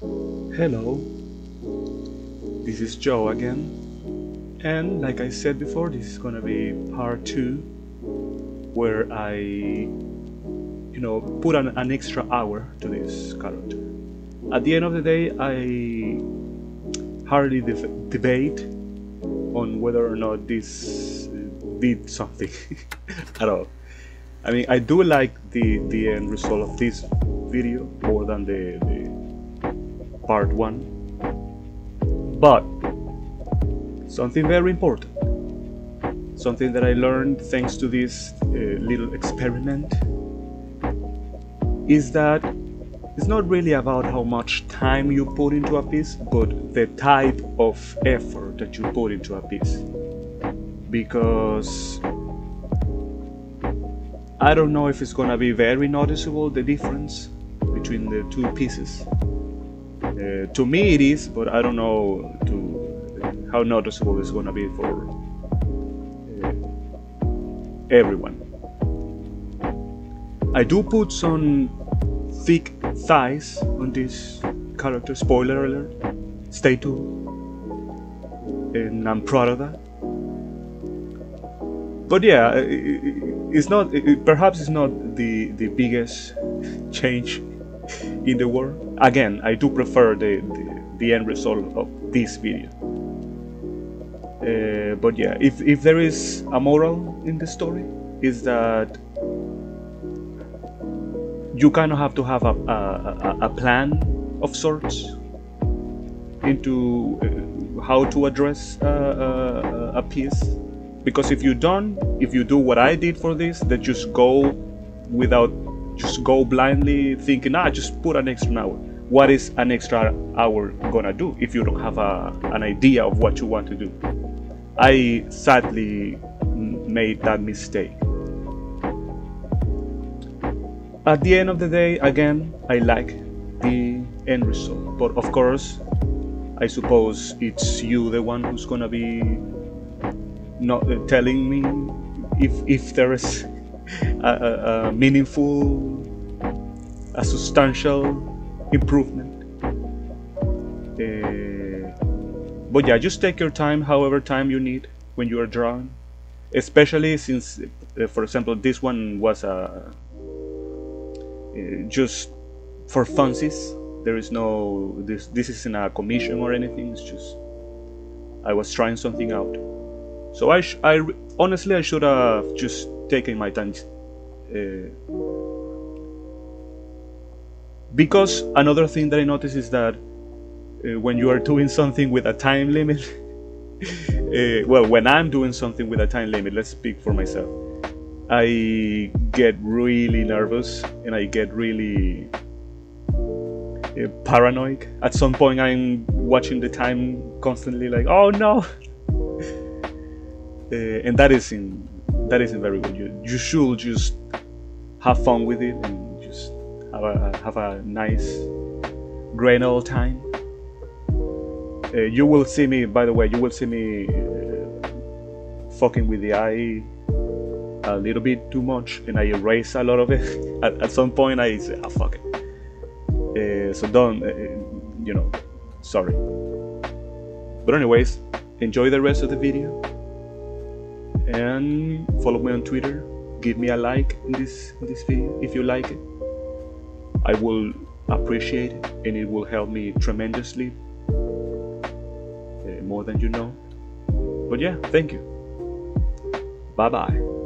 Hello, this is Jo again, and like I said before, this is gonna be part two where I, you know, put an, an extra hour to this character. At the end of the day, I hardly def- debate on whether or not this did something at all. I mean, I do like the the end result of this video more than the, the part one, but something very important, something that I learned thanks to this uh, little experiment, is that it's not really about how much time you put into a piece, but the type of effort that you put into a piece. Because I don't know if it's gonna be very noticeable the difference between the two pieces. Uh, to me, it is, but I don't know to how noticeable it's gonna be for uh, everyone. I do put some thick thighs on this character. Spoiler alert. Stay tuned. And I'm proud of that. But yeah, it's not. Perhaps it's not the the biggest change in the world. Again, I do prefer the the, the end result of this video. Uh, but yeah, if if there is a moral in the story, is that you kind of have to have a, a, a, plan of sorts into uh, how to address uh, uh, a piece because if you don't if you do what i did for this that just go without just go blindly thinking ah just put an extra hour what is an extra hour gonna do if you don't have a, an idea of what you want to do? I sadly made that mistake. At the end of the day again i like the end result. But of course i suppose it's you the one who's gonna be not uh, telling me if if there is a, a, a meaningful a substantial improvement uh, but yeah just take your time however time you need when you are drawing especially since uh, for example this one was a uh, just for funsies. There is no this. This isn't a commission or anything. It's just I was trying something out. So I, I honestly I should have just taken my time. Uh, because another thing that I noticed is that uh, when you are doing something with a time limit, uh, well, when I'm doing something with a time limit, let's speak for myself. I get really nervous and I get really uh, paranoid. At some point, I'm watching the time constantly, like, oh no. Uh, and that isn't that isn't very good. You you should just have fun with it and have a have a nice, grand old time. Uh, you will see me, by the way, you will see me uh, fucking with the eye a little bit too much and I erase a lot of it. at, at some point, I say, ah, fuck it. Uh, so don't, uh, you know, sorry. But, anyways, enjoy the rest of the video and follow me on Twitter. Give me a like in this in this video if you like it. I will appreciate it and it will help me tremendously, uh, more than you know. But yeah, thank you. Bye bye.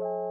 You.